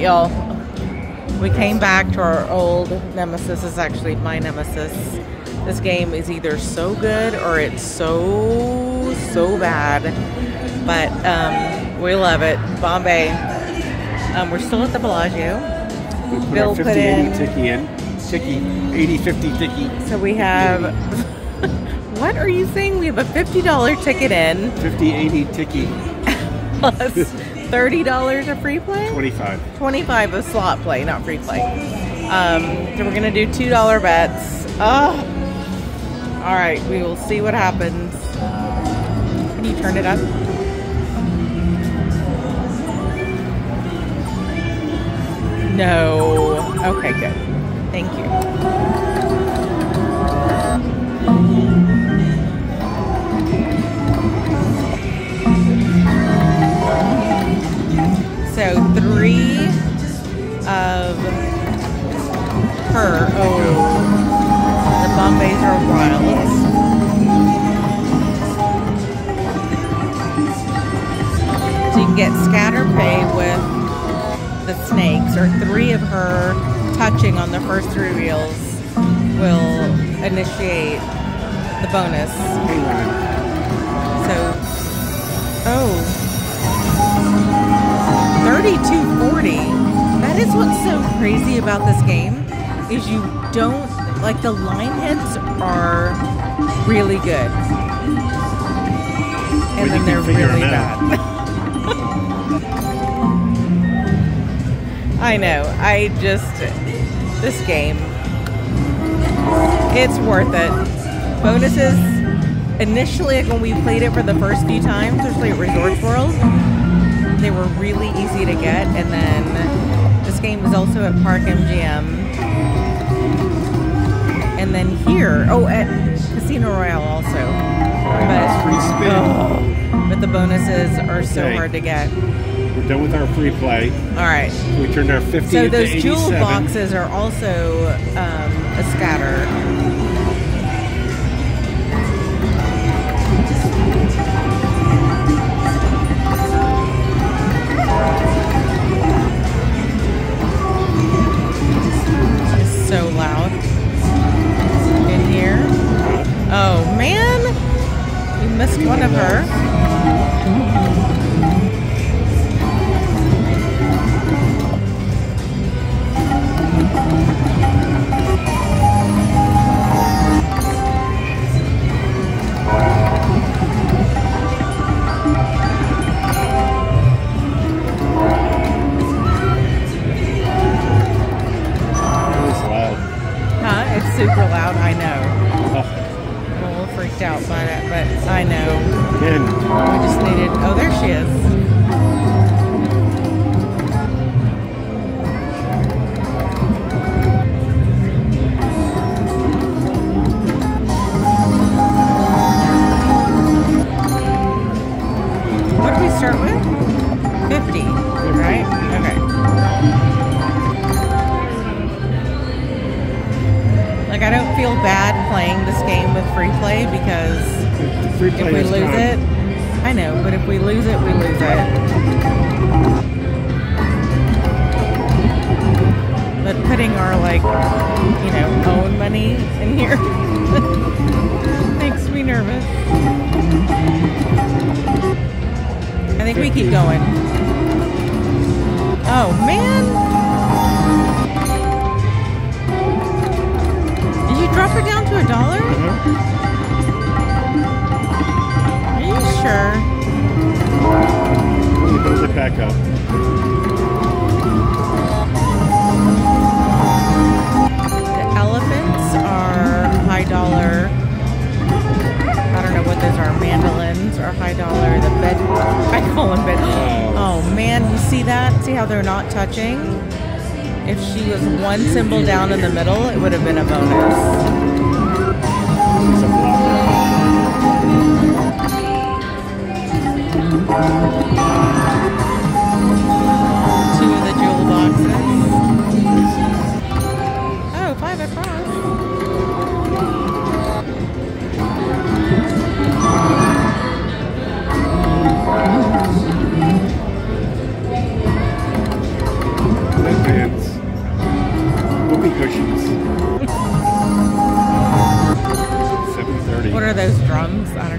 y'all. We came back to our old nemesis. This is actually my nemesis. This game is either so good or it's so, so bad. But um, we love it. Bombay. Um, we're still at the Bellagio. We put Bill our put 50 in- 80 ticky in. Ticky, 80 50 ticky. So we have. what are you saying? We have a $50 ticket in 50 80 ticky. plus $30 of free play? 25. 25 of slot play, not free play. Um, so we're gonna do two dollar bets. Oh, all right. We will see what happens. Can you turn it up? No. Okay, good. Thank you. Of her. Oh, the Bombays are wild. So you can get scatter pay with the snakes, or three of her touching on the first three reels will initiate the bonus. So, oh. 3240. That is what's so crazy about this game is you don't like the line hits are really good. And then they're really bad. I know. I just this game it's worth it. Bonuses initially when we played it for the first few times, especially at Resorts World, they were really easy to get and then this game is also at Park MGM. And then here, oh at Casino Royale also. That's free spin. Oh, but the bonuses are so Okay. hard to get. We're done with our free play. All right. We turned our 50 So those 87. jewel boxes are also um, a scatter. So loud in here. Oh man, we missed one of her. Free play if we lose it, I know, but if we lose it, we lose it. But putting our like, you know, own money in here makes me nervous. I think we keep going. Oh man! Did you drop it down to a dollar? One symbol down in the middle, it would have been a bonus. Two of the jewel boxes.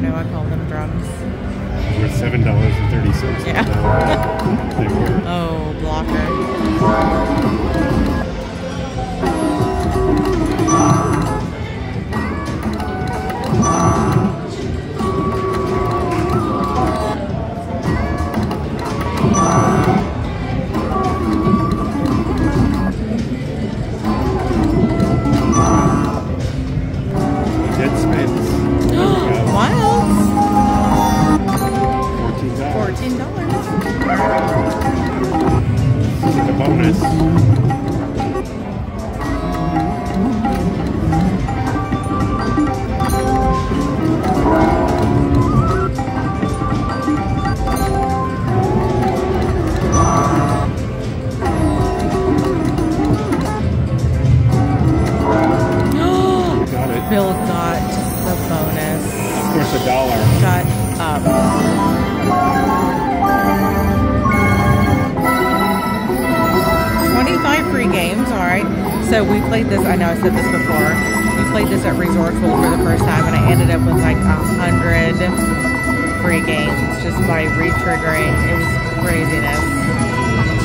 Know I call them drums. Worth seven dollars and thirty cents. Yeah. they were. Oh, blocker. know I said this before. We played this at Resorts World for the first time and I ended up with like a hundred free games just by re-triggering. It was craziness.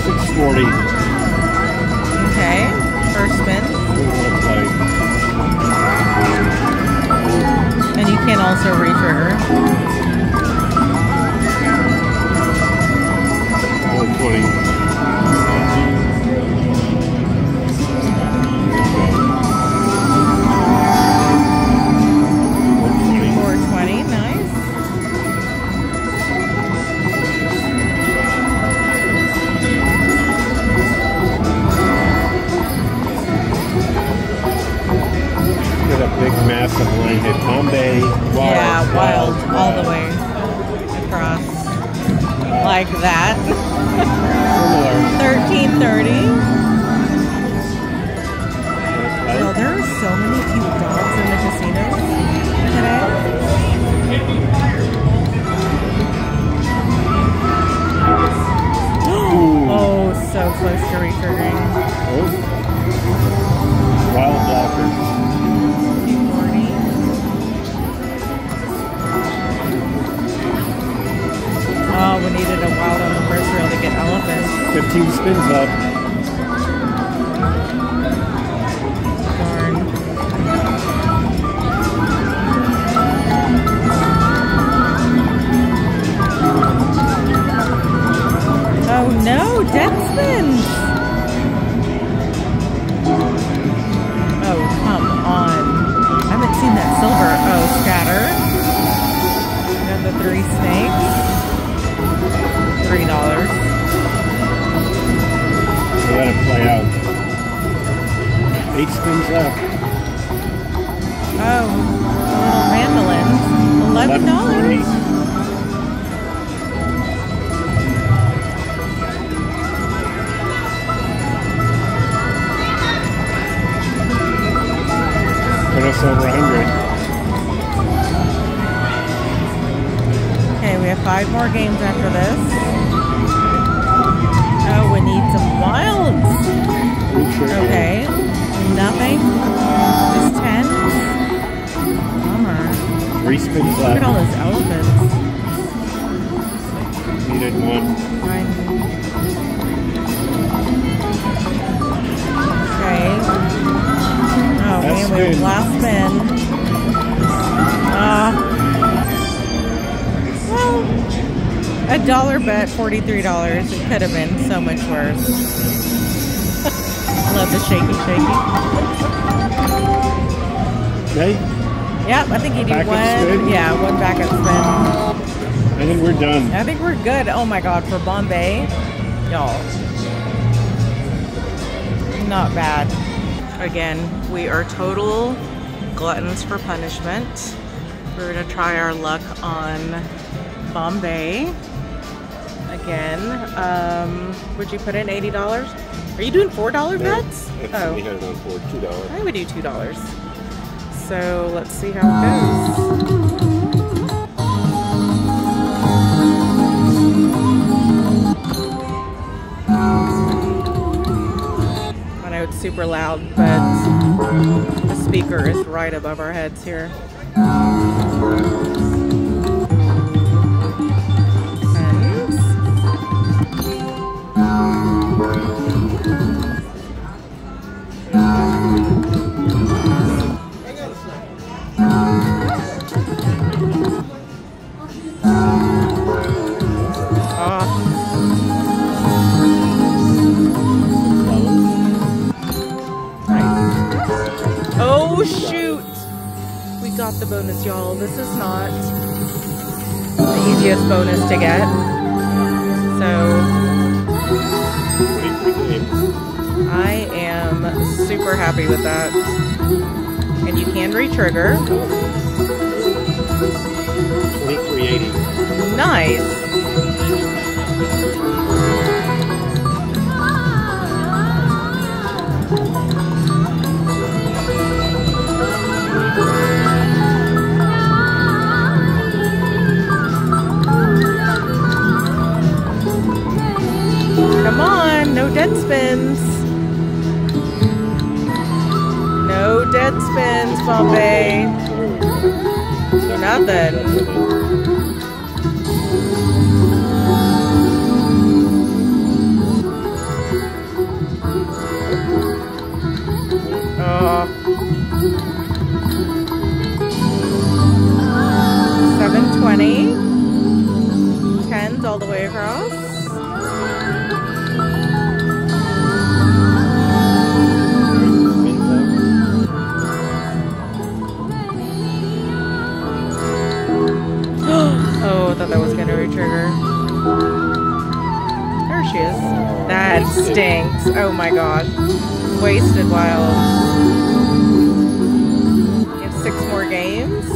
640. Okay. First spin. And you can also re-trigger. So many cute dogs in the casinos today. oh, so close to retriggering. Oh. Wild blocker. Oh, we needed a wild on the first reel to get elephants. 15 spins up. Three snakes. Three dollars. So let it play out. Eight spins left. Oh, a little mandolins. Eleven dollars. We have five more games after this. Oh, we need some wilds. Okay, nothing. Just ten. Bummer. Three spins left. Look at all those elephants. Needed one. Nine. Okay. Oh Last man, we have last spin. A dollar bet, forty-three dollars. It could have been so much worse. Love the shaky, shaky. Okay, Yep, I think you do one. Yeah, one backup spin. I think we're done. I think we're good. Oh my god, for Bombay, y'all. Not bad. Again, we are total gluttons for punishment. We're gonna try our luck on Bombay. Again, um, would you put in eighty dollars? Are you doing four dollar bets? Oh, we had it on for two dollars. I would do two dollars. So let's see how it goes. I know it's super loud, but the speaker is right above our heads here. The bonus, y'all. This is not the easiest bonus to get. So I am super happy with that. And you can re-trigger. 2380. Nice. No dead spins, Bombay. Nothing. Oh. 720. Tens all the way across. Thought that was going to retrigger. There she is. That stinks. Oh my gosh. Wasted wild. Have six more games.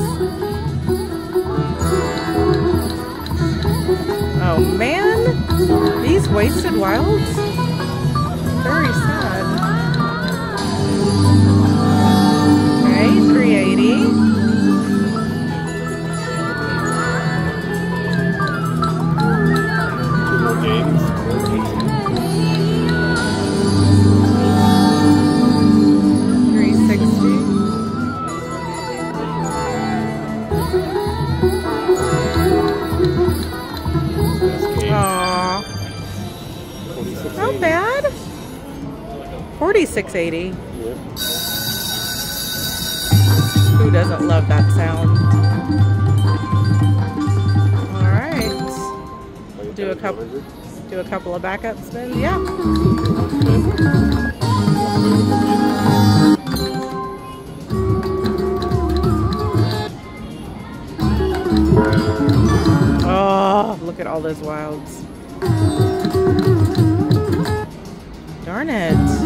Oh man. These wasted wilds? 4680. Yep. Who doesn't love that sound? All right. Do a couple. Do a couple of backup spins. Yeah. Oh, look at all those wilds. Darn it.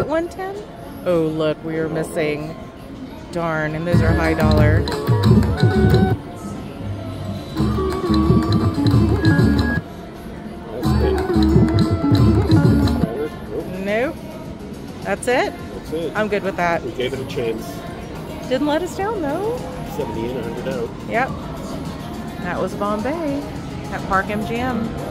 At 110? Oh, look, we are missing. Darn, and those are high dollar. Last game. Skyler. Nope. Nope. That's it? That's it. I'm good with that. we gave it a chance. Didn't let us down, though. 70 in, 100 out. Yep. That was Bombay at Park MGM.